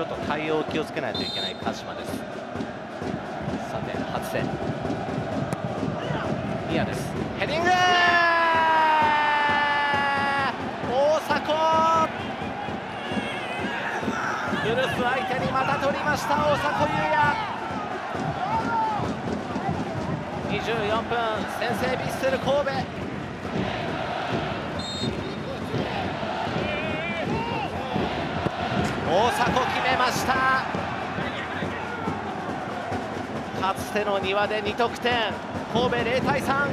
ちょっと対応を気をつけないといけない鹿島です。さて初戦。宮です。ヘディング!大迫!許す相手にまた取りました大迫勇也。24分先制ヴィッセル神戸。大迫決めました。かつての庭で2得点。神戸0対3